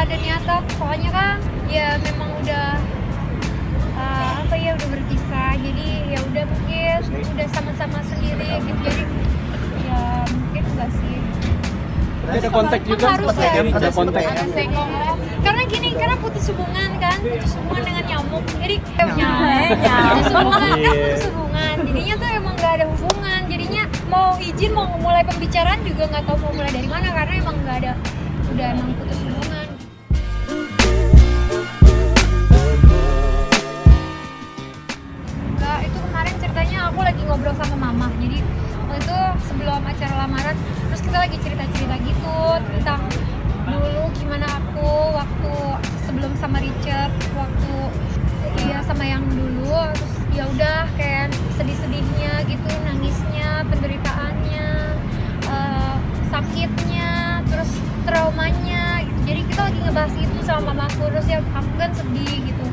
ada niatan soalnya kan ya memang udah uh, apa ya udah berpisah. Jadi ya udah mungkin udah sama-sama sendiri gitu. Jadi ya mungkin enggak sih. Tapi ada kontak juga, harus ya? ada kontak. ada senggol karena gini karena putus hubungan kan putus hubungan dengan nyamuk. Jadi putus hubungan kan putus hubungan. Jadinya tuh emang nggak ada hubungan. Jadinya mau izin mau mulai pembicaraan juga nggak tahu mau mulai dari mana karena emang nggak ada udah emang putus hubungan. Enggak, itu kemarin ceritanya aku lagi ngobrol sama mama. Jadi waktu itu sebelum acara lamaran terus kita lagi cerita-cerita gitu tentang dulu gimana aku waktu sebelum sama Richard waktu iya sama yang dulu. Terus ya udah kayak sedih-sedihnya gitu nangisnya penderitaannya ngebahas itu sama mamaku terus ya aku kan sedih gitu